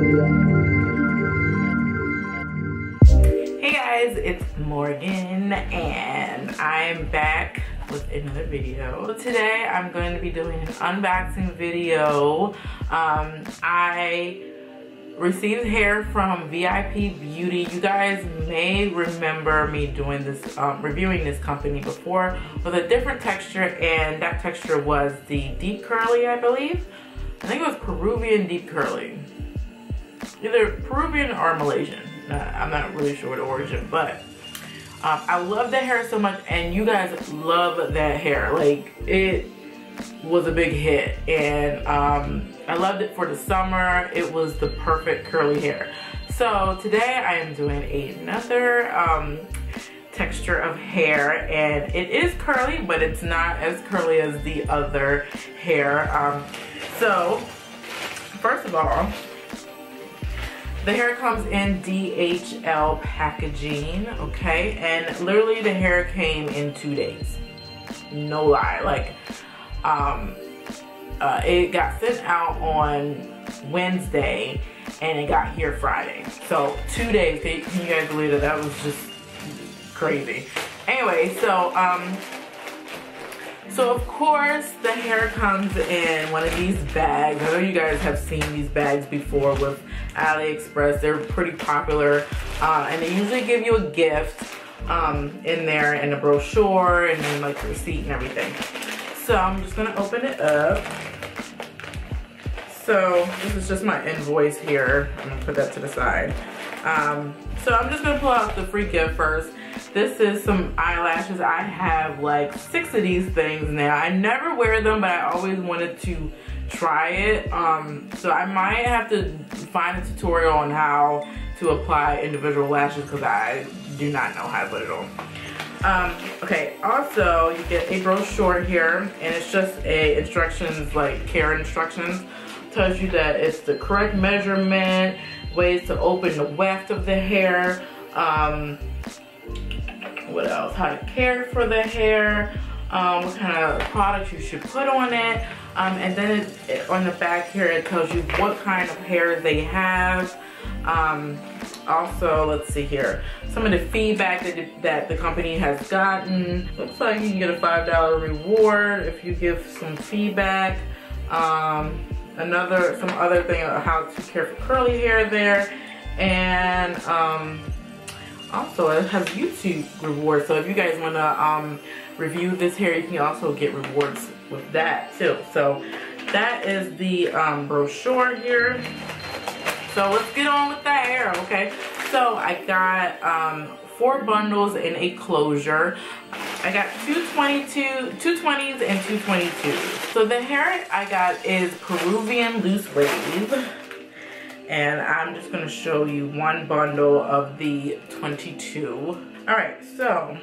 Hey guys, it's Morgan and I'm back with another video. Today I'm going to be doing an unboxing video. Um, I received hair from VIP Beauty. You guys may remember me doing this, um, reviewing this company before with a different texture and that texture was the deep curly, I believe. I think it was Peruvian deep curly. Either Peruvian or Malaysian. I'm not really sure the origin, but um, I love that hair so much and you guys love that hair. Like it was a big hit and um, I loved it for the summer. It was the perfect curly hair. So today I am doing another um, texture of hair and it is curly but it's not as curly as the other hair. Um, so first of all, the hair comes in DHL packaging, okay? And literally the hair came in two days. No lie, like, um, uh, it got sent out on Wednesday and it got here Friday. So two days, can you guys believe that? That was just crazy. Anyway, so, um, so of course the hair comes in one of these bags. I know you guys have seen these bags before with AliExpress. They're pretty popular. Uh, and they usually give you a gift um, in there and a brochure and then like receipt and everything. So I'm just gonna open it up. So this is just my invoice here. I'm gonna put that to the side. Um, so I'm just gonna pull out the free gift first. This is some eyelashes. I have like six of these things now. I never wear them, but I always wanted to try it. Um, so I might have to find a tutorial on how to apply individual lashes because I do not know how to put it on. Um, okay, also you get a brochure here and it's just a instructions, like care instructions. Tells you that it's the correct measurement, ways to open the weft of the hair, um, what else? How to care for the hair, um, what kind of products you should put on it. Um, and then it, it, on the back here, it tells you what kind of hair they have. Um, also, let's see here, some of the feedback that, that the company has gotten. Looks like you can get a $5 reward if you give some feedback. Um, another, some other thing how to care for curly hair there. And um, also it has YouTube rewards. So if you guys want to um, review this hair, you can also get rewards with that too. So that is the um, brochure here. So let's get on with that hair, okay? So I got um, four bundles in a closure. I got 222, 220s and 222s. So the hair I got is Peruvian loose wave and I'm just gonna show you one bundle of the 22. All right, so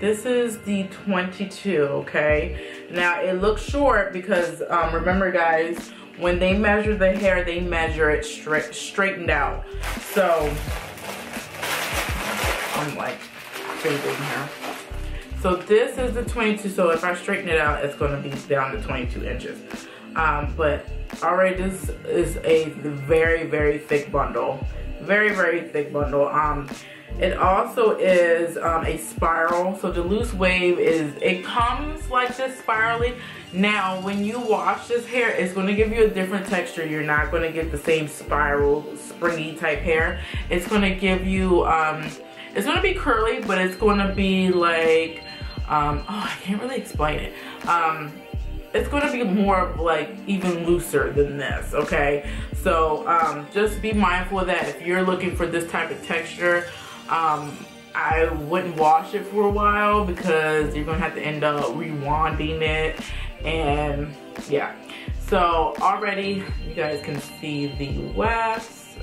this is the 22, okay? Now it looks short because um, remember guys, when they measure the hair, they measure it straight straightened out. So I'm like thinking here. So this is the 22, so if I straighten it out, it's gonna be down to 22 inches. Um, but already this is a very, very thick bundle. Very, very thick bundle. Um, it also is um, a spiral. So the loose wave is, it comes like this spirally. Now, when you wash this hair, it's going to give you a different texture. You're not going to get the same spiral, springy type hair. It's going to give you, um, it's going to be curly, but it's going to be like, um, oh, I can't really explain it. Um, it's to be more of like even looser than this okay? So um, just be mindful of that. If you're looking for this type of texture um, I wouldn't wash it for a while because you're gonna have to end up rewinding it. And yeah. So already you guys can see the wefts.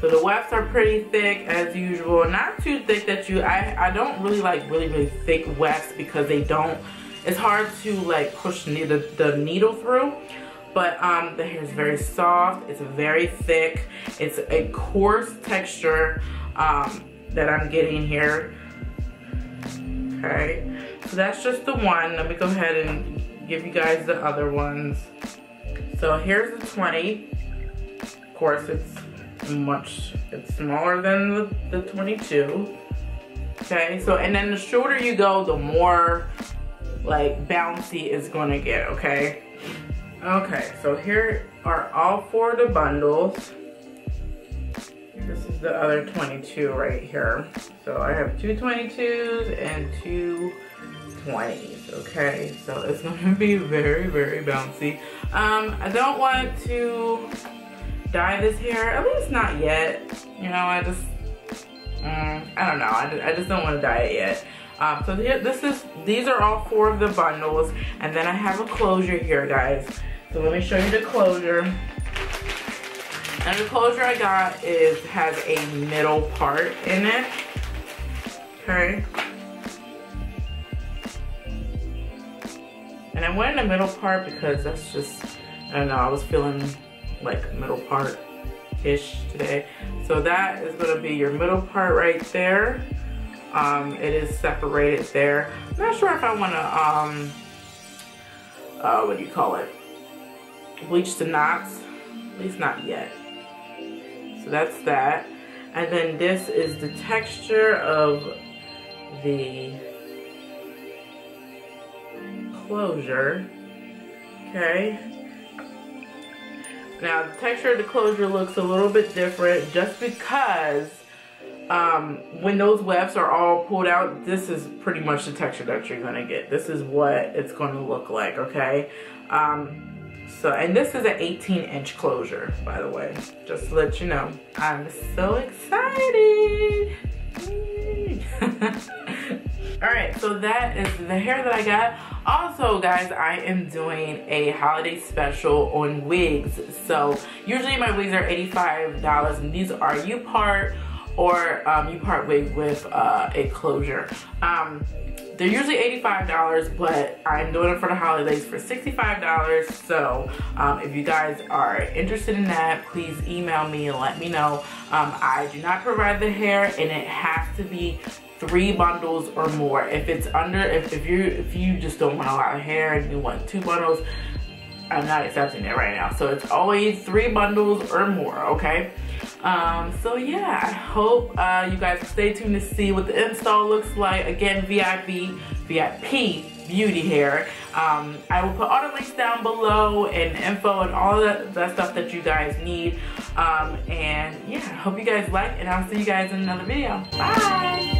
So the wefts are pretty thick as usual. Not too thick that you I, I don't really like really really thick wefts because they don't it's hard to like push the, the needle through but um, the hair is very soft it's very thick it's a coarse texture um, that I'm getting here okay so that's just the one let me go ahead and give you guys the other ones So here's the 20. Of course, it's much, it's smaller than the, the 22. Okay, so, and then the shorter you go, the more like bouncy it's gonna get, okay? Okay, so here are all four of the bundles. This is the other 22 right here. So I have two 22s and two 20s, okay? So it's gonna be very, very bouncy. Um, I don't want to dye this hair, at least not yet. You know, I just, um, I don't know, I, I just don't want to dye it yet. Um, so this is, these are all four of the bundles, and then I have a closure here, guys. So let me show you the closure. And the closure I got is, has a middle part in it, okay? And I went in the middle part because that's just, I don't know, I was feeling like middle part-ish today. So that is gonna be your middle part right there. Um, it is separated there. I'm not sure if I wanna, um, uh, what do you call it? Bleach the knots, at least not yet. So that's that. And then this is the texture of the closure. Okay. Now the texture of the closure looks a little bit different just because um, when those wefts are all pulled out, this is pretty much the texture that you're gonna get. This is what it's gonna look like, okay? Um, so, and this is an 18 inch closure, by the way, just to let you know. I'm so excited. All right, so that is the hair that I got. Also, guys, I am doing a holiday special on wigs. So usually my wigs are $85 and these are U-part or um, U-part wig with uh, a closure. Um, they're usually $85, but I'm doing it for the holidays for $65. So um, if you guys are interested in that, please email me and let me know. Um, I do not provide the hair and it has to be three bundles or more. If it's under, if, if you if you just don't want a lot of hair and you want two bundles, I'm not accepting it right now. So it's always three bundles or more, okay? Um, so yeah, I hope uh, you guys stay tuned to see what the install looks like. Again, VIP, VIP beauty hair. Um, I will put all the links down below and info and all that stuff that you guys need. Um, and yeah, hope you guys like and I'll see you guys in another video. Bye!